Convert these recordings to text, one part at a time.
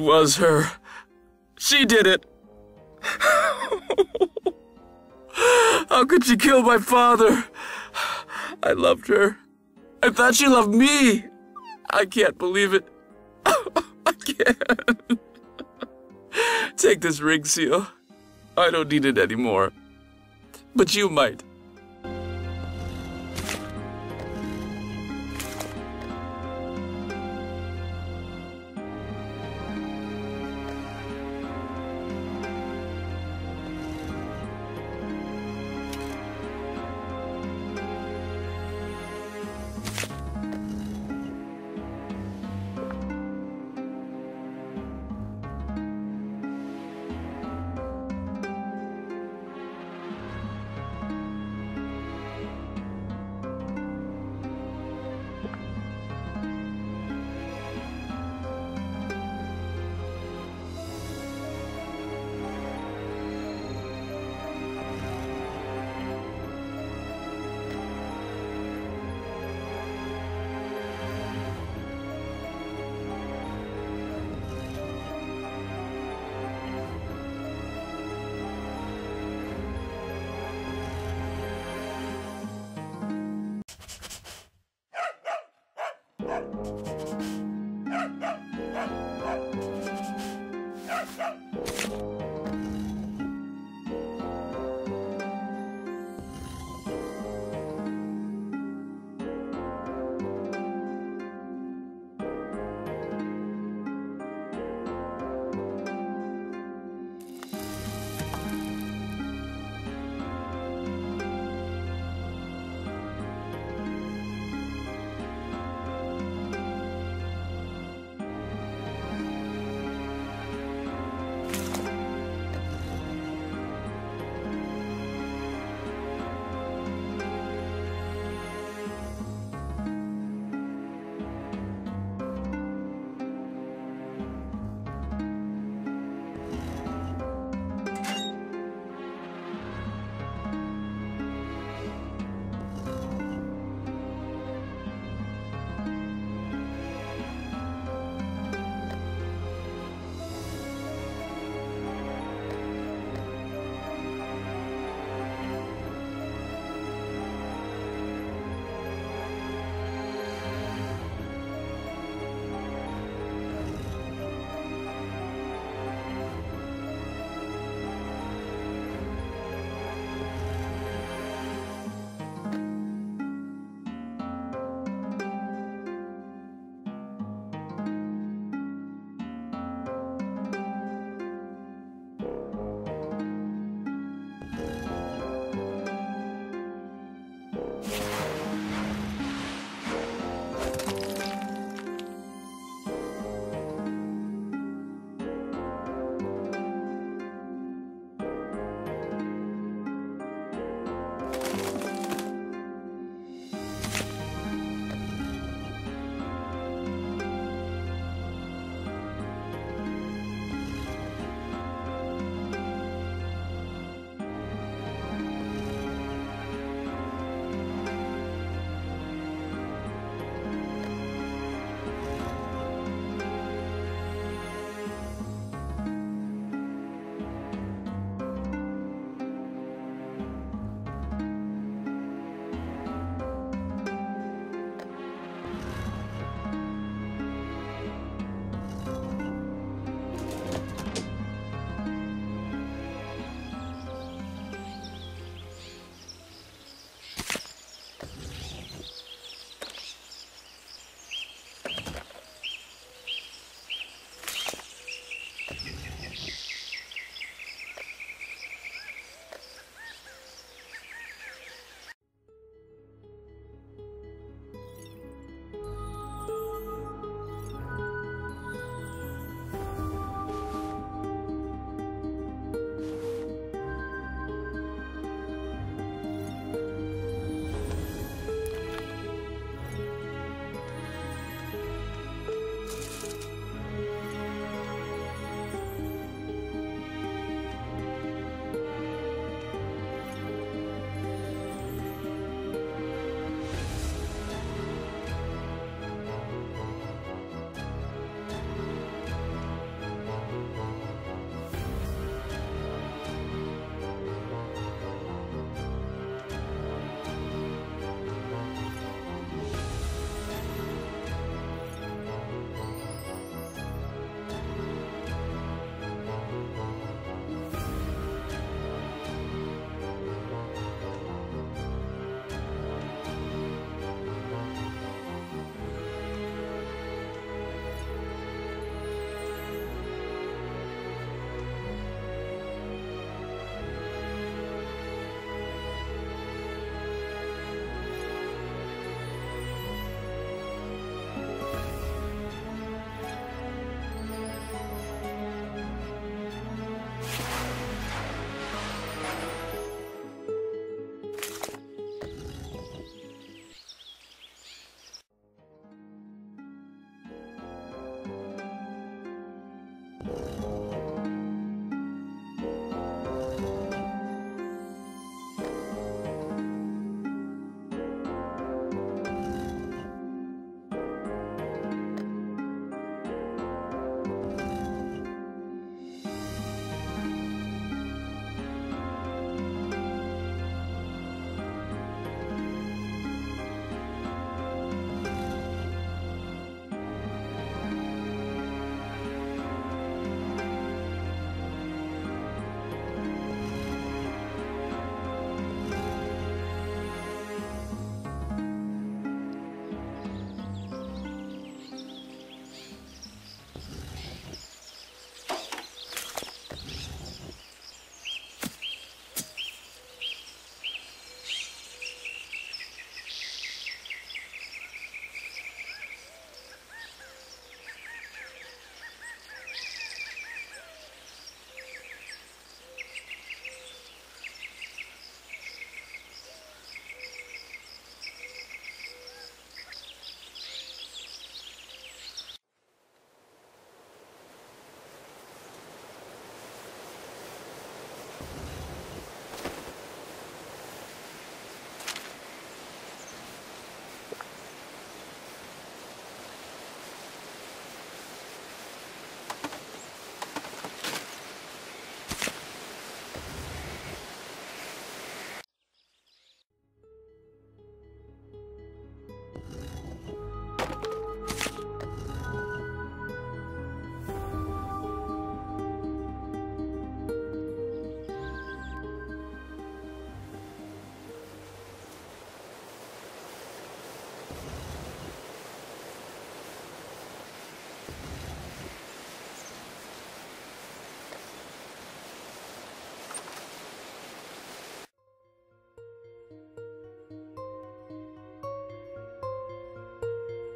It was her. She did it. How could she kill my father? I loved her. I thought she loved me. I can't believe it. I can't. Take this ring seal. I don't need it anymore. But you might.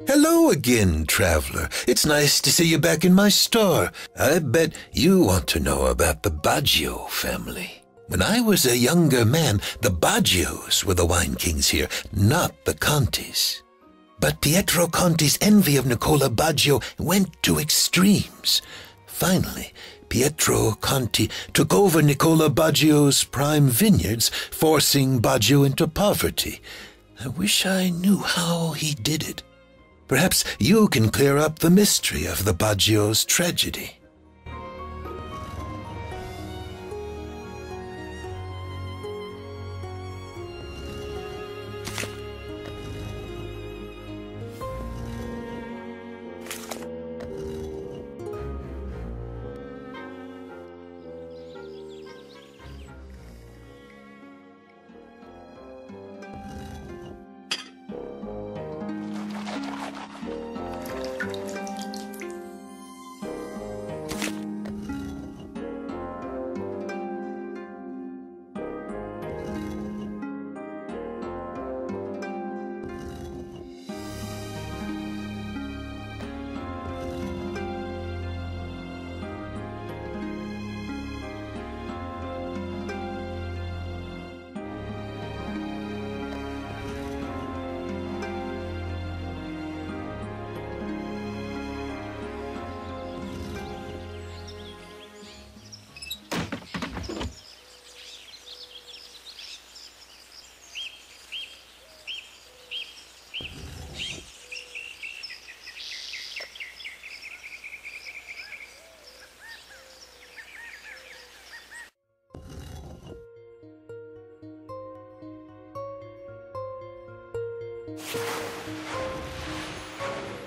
Hello again, traveler. It's nice to see you back in my store. I bet you want to know about the Baggio family. When I was a younger man, the Baggios were the wine kings here, not the Contis. But Pietro Conti's envy of Nicola Baggio went to extremes. Finally, Pietro Conti took over Nicola Baggio's prime vineyards, forcing Baggio into poverty. I wish I knew how he did it. Perhaps you can clear up the mystery of the Baggio's tragedy. Thank you.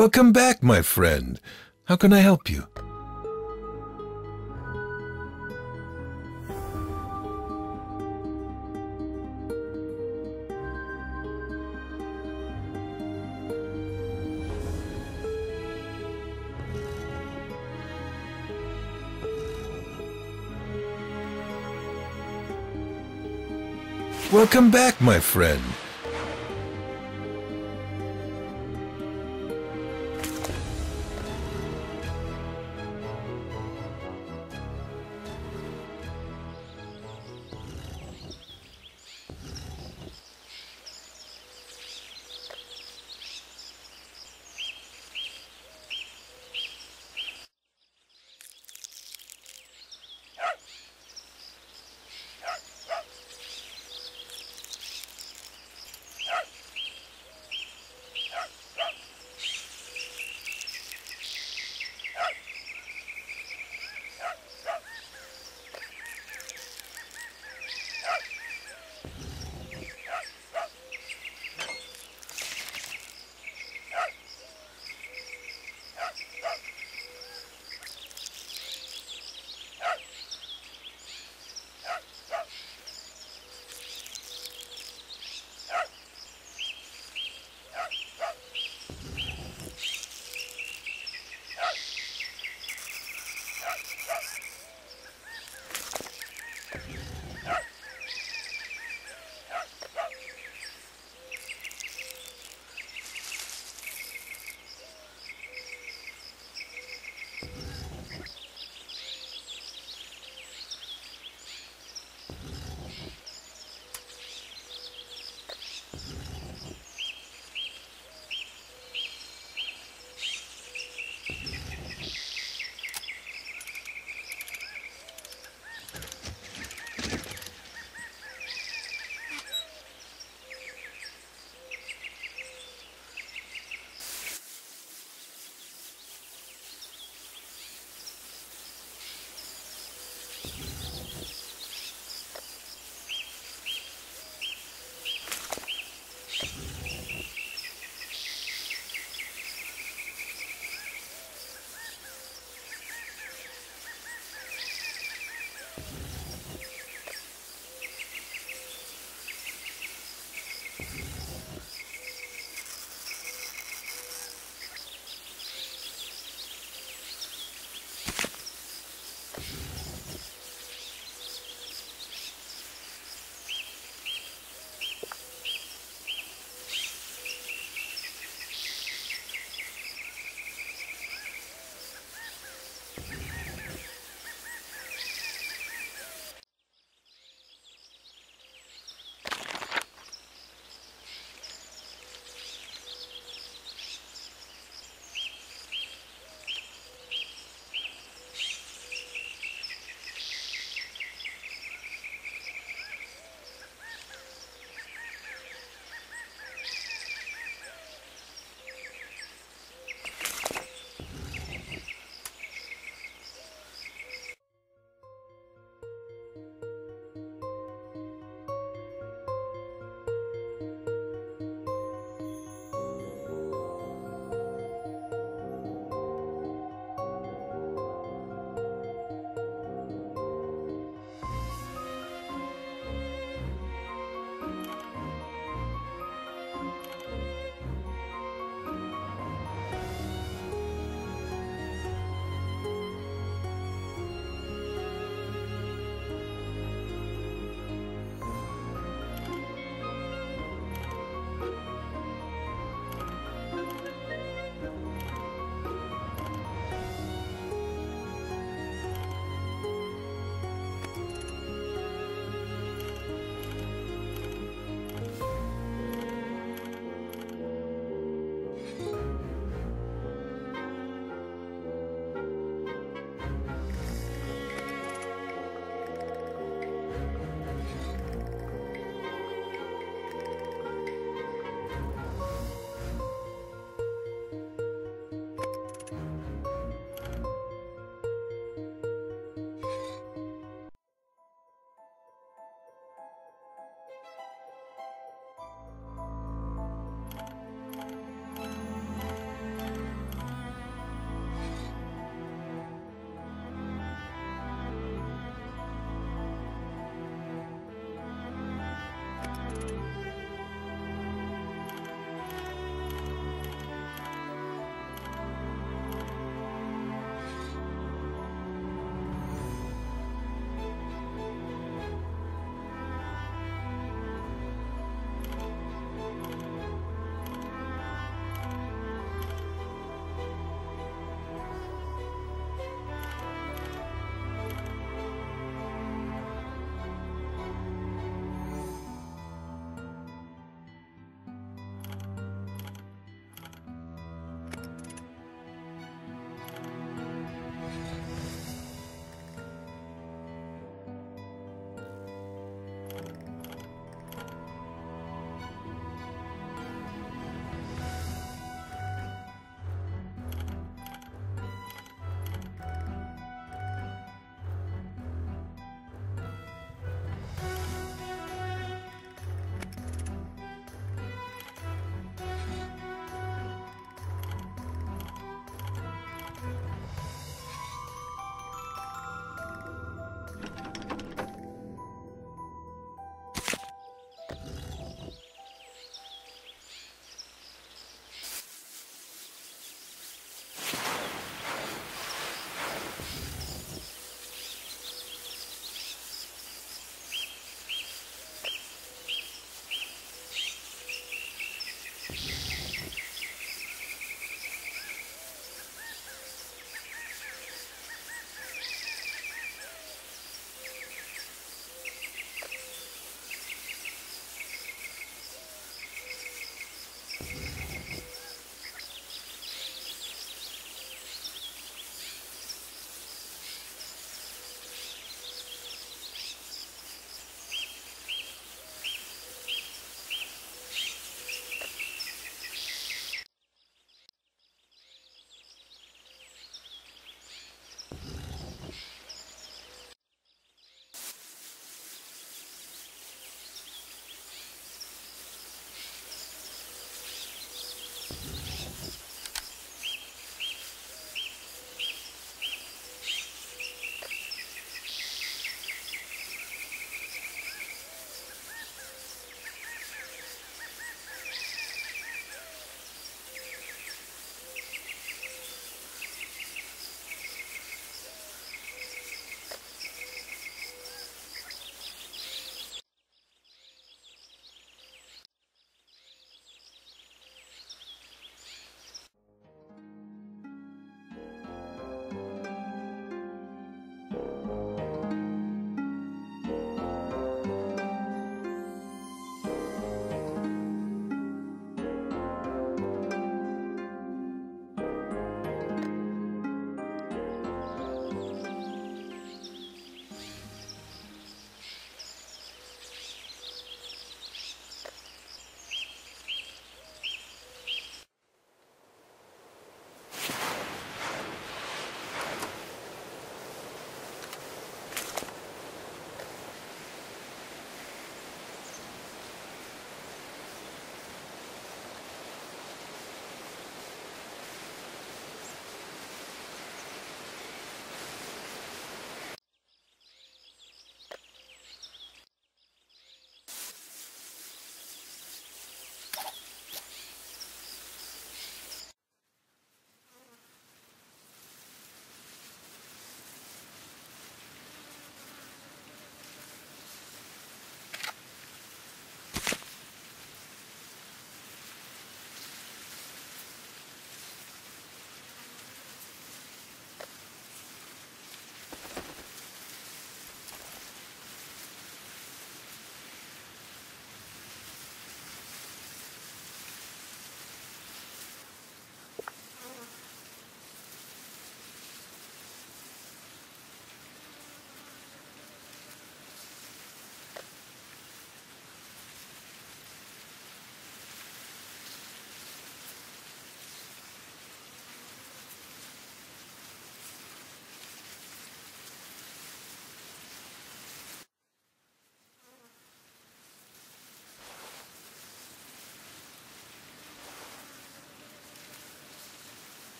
Welcome back, my friend. How can I help you? Welcome back, my friend.